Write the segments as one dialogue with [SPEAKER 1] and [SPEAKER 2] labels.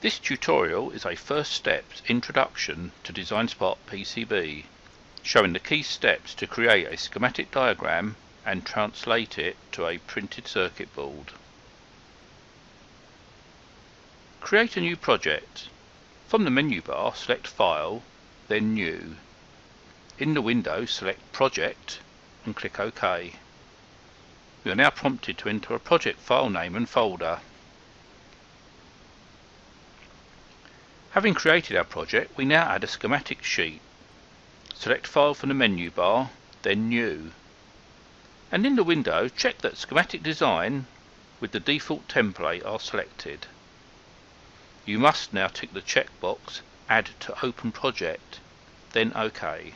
[SPEAKER 1] This tutorial is a first steps introduction to DesignSpark PCB, showing the key steps to create a schematic diagram and translate it to a printed circuit board. Create a new project. From the menu bar, select File, then New. In the window, select Project and click OK. We are now prompted to enter a project file name and folder. Having created our project, we now add a schematic sheet. Select File from the menu bar, then New. And in the window, check that Schematic Design with the default template are selected. You must now tick the checkbox Add to Open Project, then OK.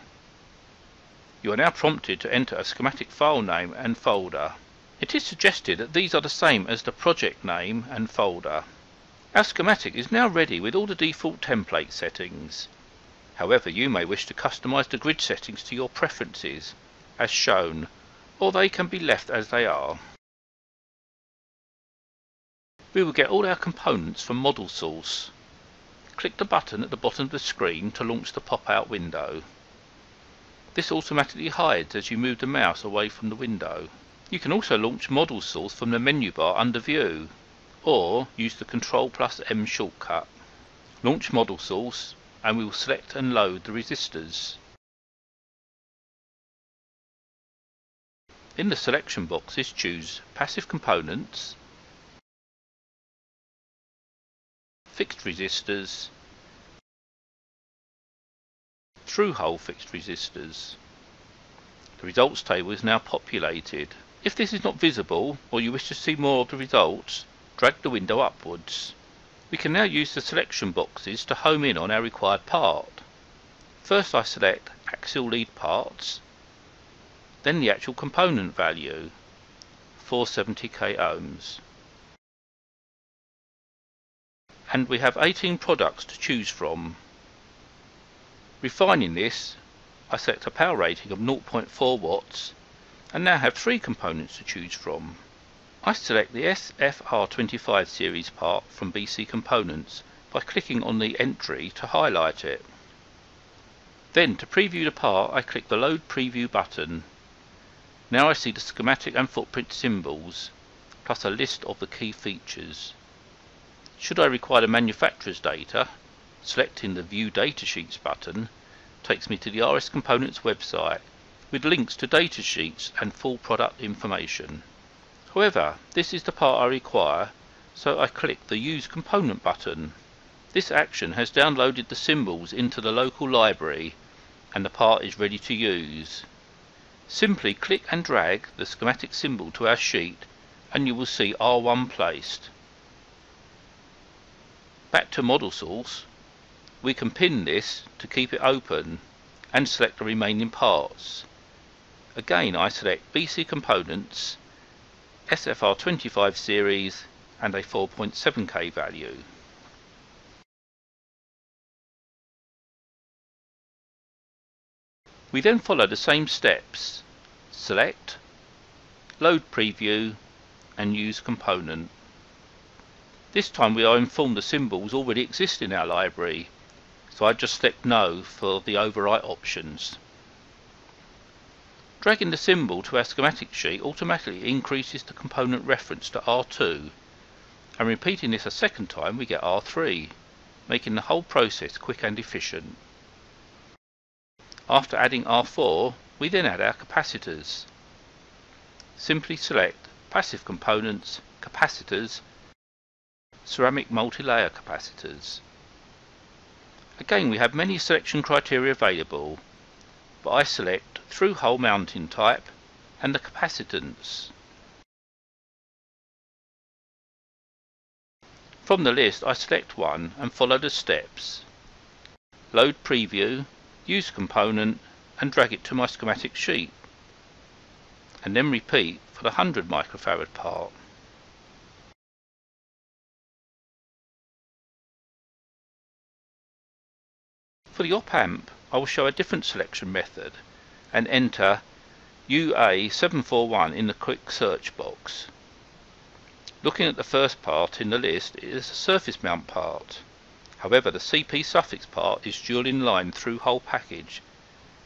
[SPEAKER 1] You are now prompted to enter a schematic file name and folder. It is suggested that these are the same as the project name and folder. Our schematic is now ready with all the default template settings. However, you may wish to customize the grid settings to your preferences, as shown, or they can be left as they are. We will get all our components from Model Source. Click the button at the bottom of the screen to launch the pop-out window. This automatically hides as you move the mouse away from the window. You can also launch Model Source from the menu bar under View or use the Ctrl plus M shortcut. Launch model source and we will select and load the resistors. In the selection boxes choose Passive Components, Fixed Resistors, Through-hole fixed resistors. The results table is now populated. If this is not visible or you wish to see more of the results, drag the window upwards. We can now use the selection boxes to home in on our required part. First I select axial lead parts, then the actual component value, 470k ohms. And we have 18 products to choose from. Refining this, I select a power rating of 0.4 watts and now have three components to choose from. I select the SFR25 series part from BC Components by clicking on the entry to highlight it. Then to preview the part I click the Load Preview button. Now I see the schematic and footprint symbols plus a list of the key features. Should I require the manufacturer's data, selecting the View Datasheets button takes me to the RS Components website with links to datasheets and full product information. However, this is the part I require, so I click the Use Component button. This action has downloaded the symbols into the local library and the part is ready to use. Simply click and drag the schematic symbol to our sheet and you will see R1 placed. Back to model source, we can pin this to keep it open and select the remaining parts. Again I select BC Components SFR25 series and a 4.7k value. We then follow the same steps. Select, load preview and use component. This time we are informed the symbols already exist in our library, so I just select no for the overwrite options. Dragging the symbol to our schematic sheet automatically increases the component reference to R2 and repeating this a second time we get R3 making the whole process quick and efficient. After adding R4 we then add our capacitors. Simply select Passive Components, Capacitors, Ceramic Multi-Layer Capacitors. Again we have many selection criteria available but I select through hole mounting type and the capacitance. From the list I select one and follow the steps. Load preview, use component and drag it to my schematic sheet and then repeat for the 100 microfarad part. For the op amp I will show a different selection method and enter UA741 in the quick search box. Looking at the first part in the list it is a surface mount part. However, the CP suffix part is dual inline through hole package,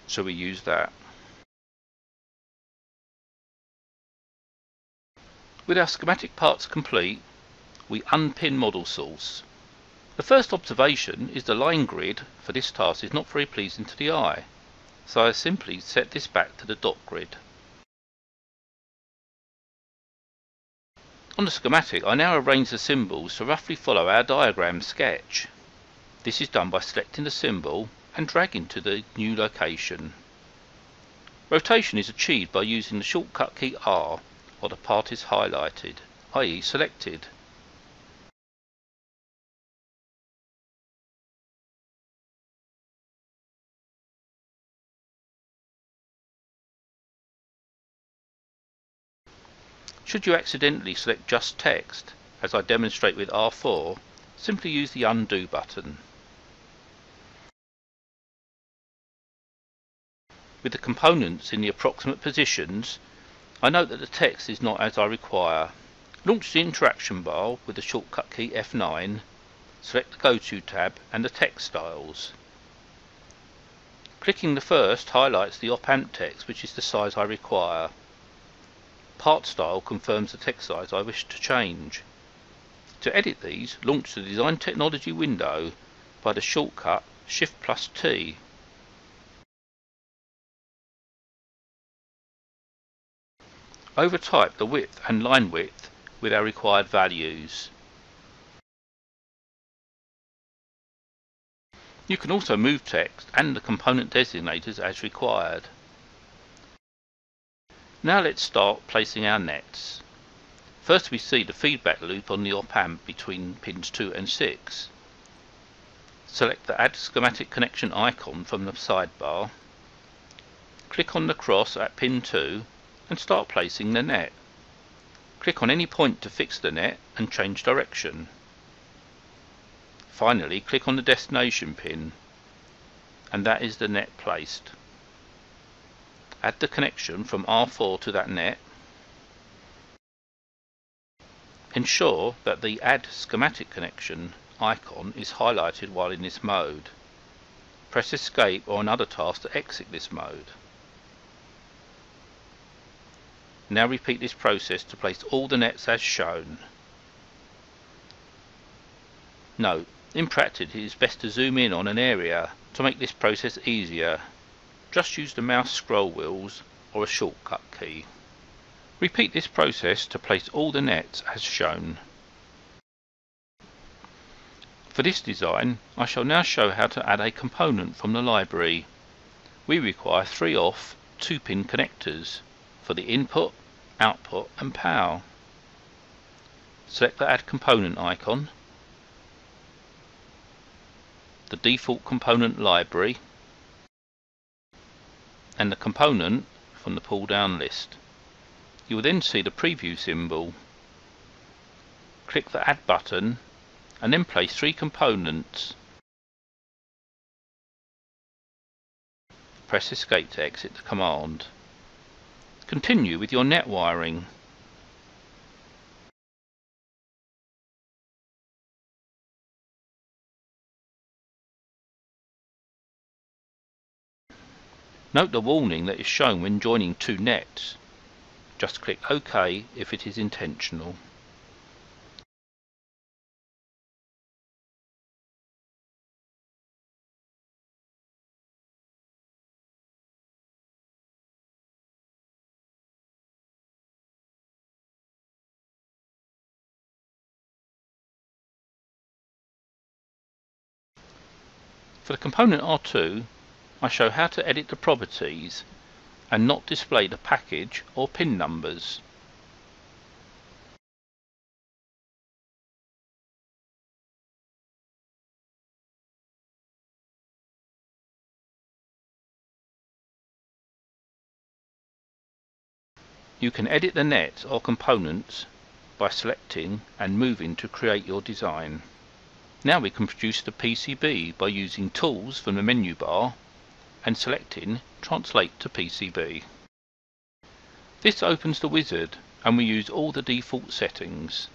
[SPEAKER 1] so we use that. With our schematic parts complete, we unpin model source. The first observation is the line grid for this task is not very pleasing to the eye, so I simply set this back to the dot grid. On the schematic I now arrange the symbols to roughly follow our diagram sketch. This is done by selecting the symbol and dragging to the new location. Rotation is achieved by using the shortcut key R while the part is highlighted, i.e. selected. Should you accidentally select just text, as I demonstrate with R4, simply use the undo button. With the components in the approximate positions, I note that the text is not as I require. Launch the interaction bar with the shortcut key F9, select the Go To tab and the text styles. Clicking the first highlights the op-amp text which is the size I require. Part style confirms the text size I wish to change. To edit these, launch the Design Technology window by the shortcut Shift plus T. Overtype the width and line width with our required values. You can also move text and the component designators as required. Now let's start placing our nets. First we see the feedback loop on the op-amp between pins 2 and 6. Select the Add Schematic Connection icon from the sidebar. Click on the cross at pin 2 and start placing the net. Click on any point to fix the net and change direction. Finally click on the destination pin and that is the net placed. Add the connection from R4 to that net. Ensure that the Add Schematic Connection icon is highlighted while in this mode. Press Escape or another task to exit this mode. Now repeat this process to place all the nets as shown. Note, in practice it is best to zoom in on an area to make this process easier just use the mouse scroll wheels or a shortcut key. Repeat this process to place all the nets as shown. For this design, I shall now show how to add a component from the library. We require three off 2-pin connectors for the input, output and power. Select the Add Component icon, the default component library and the component from the pull down list. You will then see the preview symbol. Click the add button and then place three components. Press escape to exit the command. Continue with your net wiring. Note the warning that is shown when joining two nets. Just click OK if it is intentional. For the component R2, I show how to edit the properties and not display the package or pin numbers. You can edit the net or components by selecting and moving to create your design. Now we can produce the PCB by using tools from the menu bar and selecting Translate to PCB. This opens the wizard and we use all the default settings.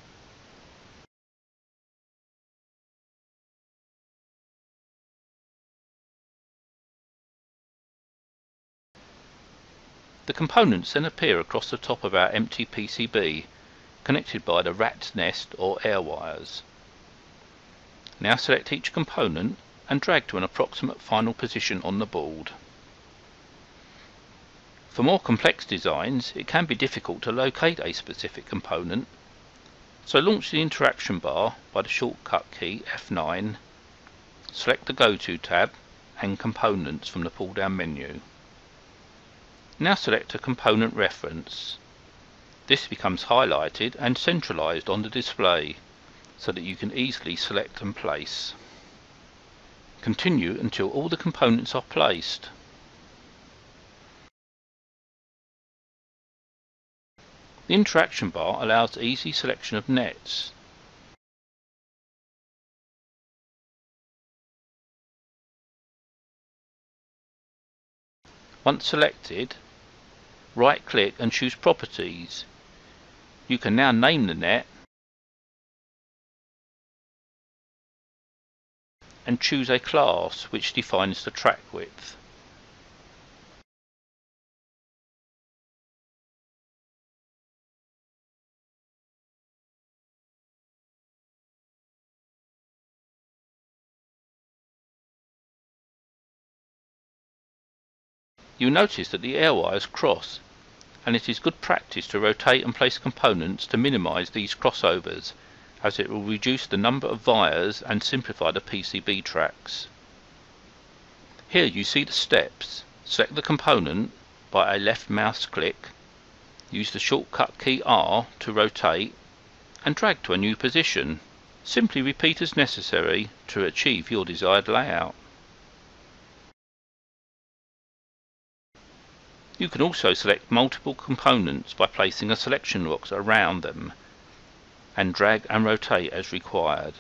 [SPEAKER 1] The components then appear across the top of our empty PCB, connected by the rat's nest or air wires. Now select each component and drag to an approximate final position on the board. For more complex designs, it can be difficult to locate a specific component, so launch the interaction bar by the shortcut key F9, select the Go To tab and Components from the pull-down menu. Now select a component reference. This becomes highlighted and centralized on the display so that you can easily select and place. Continue until all the components are placed. The interaction bar allows easy selection of nets. Once selected, right click and choose properties. You can now name the net and choose a class which defines the track width. You'll notice that the air wires cross and it is good practice to rotate and place components to minimize these crossovers as it will reduce the number of wires and simplify the PCB tracks. Here you see the steps. Select the component by a left mouse click, use the shortcut key R to rotate and drag to a new position. Simply repeat as necessary to achieve your desired layout. You can also select multiple components by placing a selection box around them and drag and rotate as required.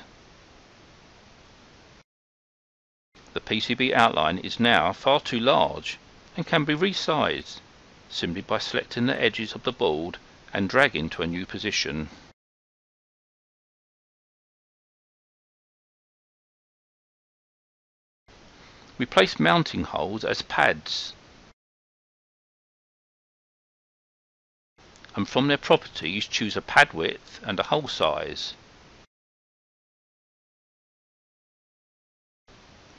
[SPEAKER 1] The PCB outline is now far too large and can be resized simply by selecting the edges of the board and dragging to a new position. Replace mounting holes as pads and from their properties choose a pad width and a hole size.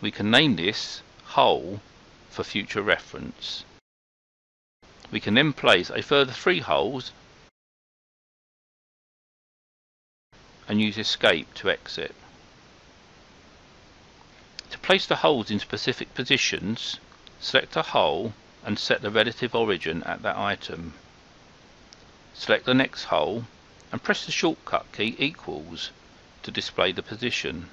[SPEAKER 1] We can name this hole for future reference. We can then place a further three holes and use escape to exit. To place the holes in specific positions, select a hole and set the relative origin at that item. Select the next hole and press the shortcut key equals to display the position.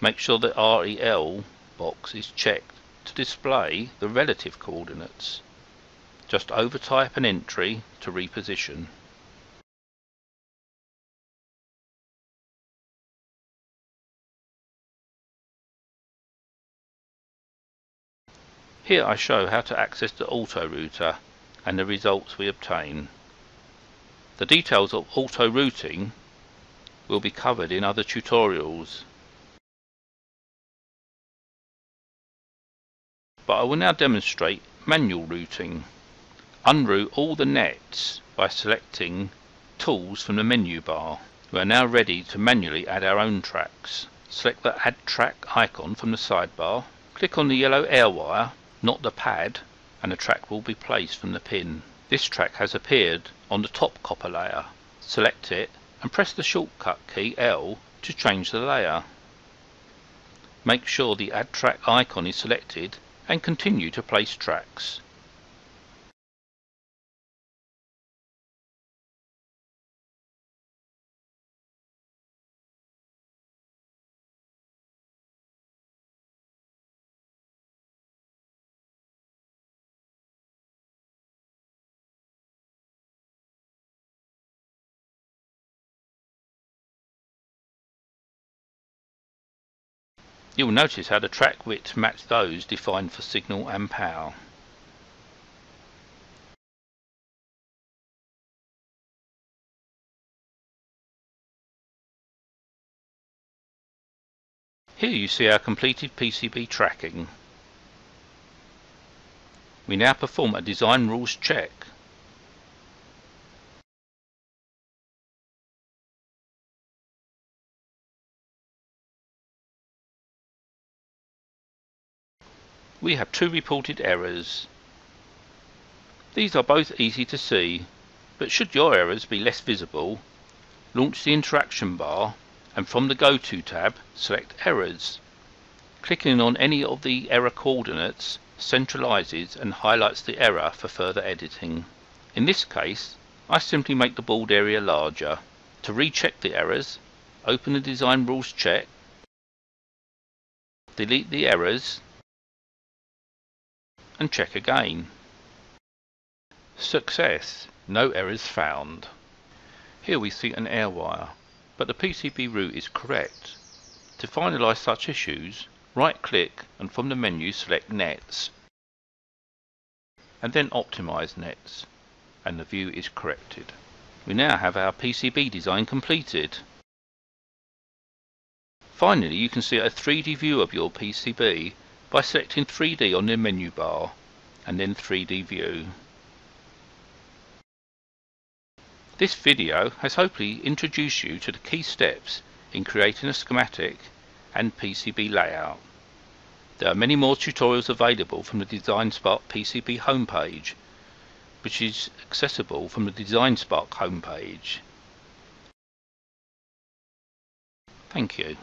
[SPEAKER 1] Make sure the REL box is checked to display the relative coordinates. Just overtype an entry to reposition. Here I show how to access the auto router and the results we obtain. The details of auto routing will be covered in other tutorials. But I will now demonstrate manual routing. Unroute all the nets by selecting Tools from the menu bar. We are now ready to manually add our own tracks. Select the Add Track icon from the sidebar. Click on the yellow air wire, not the pad, and a track will be placed from the pin. This track has appeared on the top copper layer. Select it and press the shortcut key L to change the layer. Make sure the Add Track icon is selected and continue to place tracks. You will notice how the track widths match those defined for signal and power. Here you see our completed PCB tracking. We now perform a design rules check. We have two reported errors. These are both easy to see, but should your errors be less visible, launch the interaction bar and from the Go To tab select Errors. Clicking on any of the error coordinates centralizes and highlights the error for further editing. In this case, I simply make the board area larger. To recheck the errors, open the Design Rules check, delete the errors, and check again. Success! No errors found. Here we see an air wire, but the PCB route is correct. To finalize such issues, right click and from the menu select Nets and then Optimize Nets and the view is corrected. We now have our PCB design completed. Finally, you can see a 3D view of your PCB by selecting 3D on the menu bar and then 3D view. This video has hopefully introduced you to the key steps in creating a schematic and PCB layout. There are many more tutorials available from the DesignSpark PCB homepage, which is accessible from the DesignSpark homepage. Thank you.